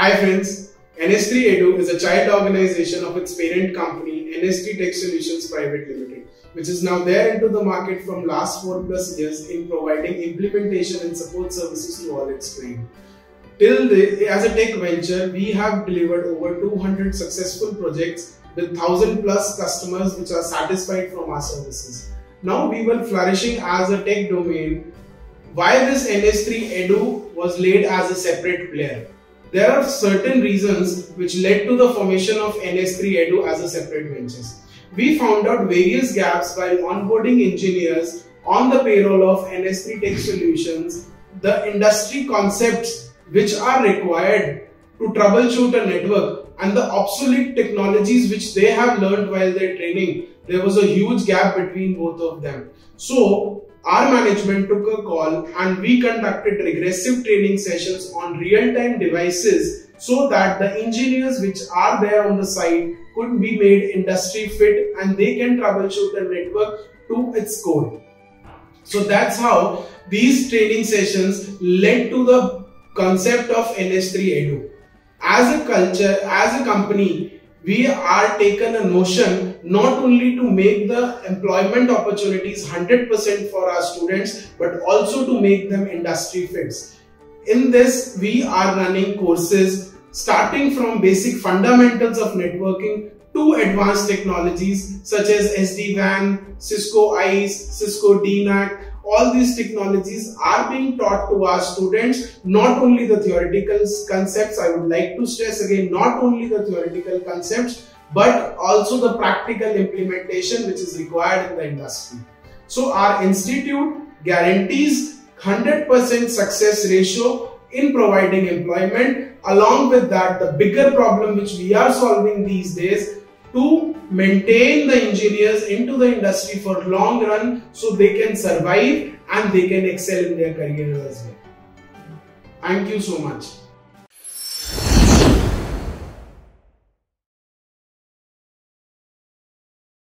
Hi friends, NS3 Edu is a child organization of its parent company NS3 Tech Solutions Private Limited, which is now there into the market from last 4 plus years in providing implementation and support services to all its clients. Till the, as a tech venture, we have delivered over 200 successful projects with 1000 plus customers which are satisfied from our services. Now we were flourishing as a tech domain. Why this NS3 Edu was laid as a separate player? There are certain reasons which led to the formation of NS3 Edu as a separate venture. We found out various gaps while onboarding engineers on the payroll of NS3 Tech Solutions, the industry concepts which are required to troubleshoot a network and the obsolete technologies which they have learned while their training, there was a huge gap between both of them. So our management took a call and we conducted regressive training sessions on real-time devices so that the engineers which are there on the site could be made industry fit and they can troubleshoot the network to its core. So that's how these training sessions led to the concept of NS3 Edu. As a culture, as a company, we are taken a notion not only to make the employment opportunities 100% for our students but also to make them industry fits. In this we are running courses starting from basic fundamentals of networking to advanced technologies such as SD-WAN, Cisco ISE, Cisco DNAC, all these technologies are being taught to our students, not only the theoretical concepts, I would like to stress again, not only the theoretical concepts, but also the practical implementation which is required in the industry. So our institute guarantees 100% success ratio in providing employment. Along with that, the bigger problem which we are solving these days to maintain the engineers into the industry for long run so they can survive and they can excel in their careers as well. Thank you so much.